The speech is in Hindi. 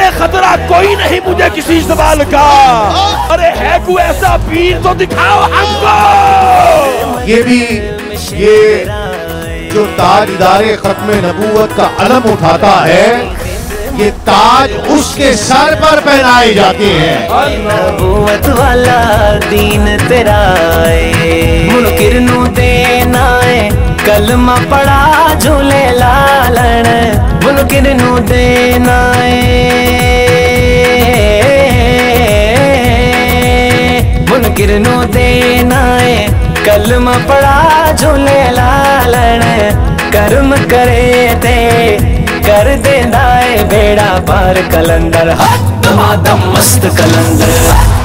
अरे खतरा कोई नहीं मुझे किसी सवाल का। अरे है कोई ऐसा पीर तो दिखाओ हमको। ये भी ये जो ताज इदारे खत्म नबूवत का अलम उठाता है ये ताज उसके सर पर पहनाए जाते हैं। नबूवत वाला दीन तेरा है। मुनकिर नु देना है कलमा पड़ा झूले लालन। मुनकिर नु देना है। मुनकिर देनाए देना कलमा पड़ा झूले लाल कर्म करे ते कर दे बेड़ा पार कलंदर, हाथ दमादम मस्त कलंदर।